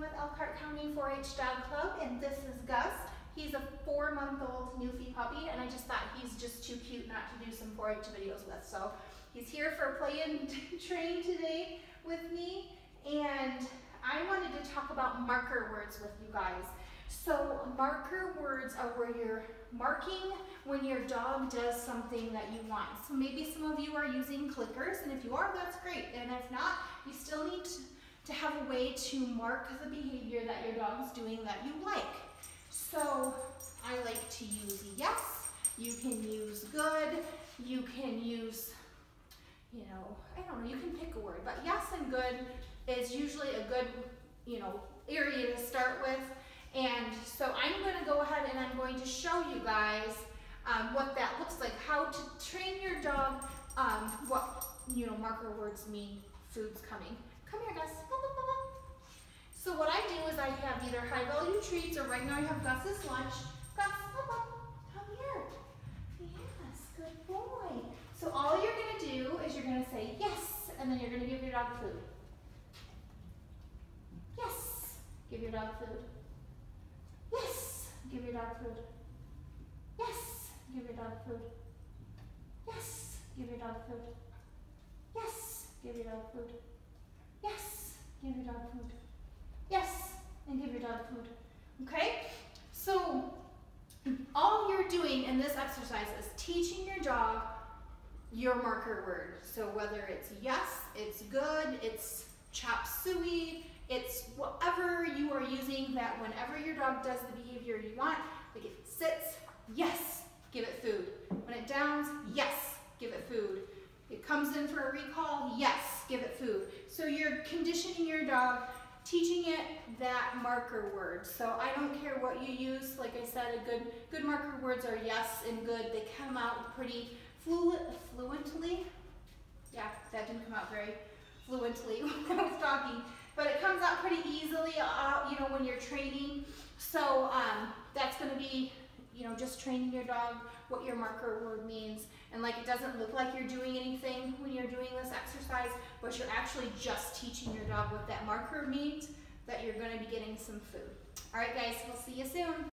with Elkhart County 4-H Dog Club, and this is Gus. He's a four-month-old Newfie puppy, and I just thought he's just too cute not to do some 4-H videos with. So he's here for play and train today with me, and I wanted to talk about marker words with you guys. So marker words are where you're marking when your dog does something that you want. So maybe some of you are using clickers, and if you are, that's great. And if not, you still need to, to have a way to mark the behavior that your dog's doing that you like. So I like to use yes, you can use good, you can use, you know, I don't know, you can pick a word, but yes and good is usually a good, you know, area to start with. And so I'm to go ahead and I'm going to show you guys um, what that looks like, how to train your dog, um, what, you know, marker words mean, food's coming. Come here, Gus. So what I do is I have either high value treats or right now I have Gus's lunch. Gus, come here. Yes, good boy. So all you're going to do is you're going to say yes, and then you're going to give your dog food. Yes, give your dog food. Yes, give your dog food. Yes, give your dog food. Yes, give your dog food. Yes, give your dog food. Yes, give your dog food. Yes, and give your dog food. Okay? So, all you're doing in this exercise is teaching your dog your marker word. So whether it's yes, it's good, it's chop suey, it's whatever you are using that whenever your dog does the behavior you want, like if it sits, yes, give it food. When it downs, yes, give it food. It comes in for a recall, yes, give it food. So you're conditioning your dog, teaching it that marker word. So I don't care what you use. Like I said, a good good marker words are yes and good. They come out pretty flu fluently. Yeah, that didn't come out very fluently when I was talking but it comes out pretty easily, uh, you know, when you're training. So um, that's going to be, you know, just training your dog what your marker word means. And like it doesn't look like you're doing anything when you're doing this exercise, but you're actually just teaching your dog what that marker means, that you're going to be getting some food. All right, guys, we'll see you soon.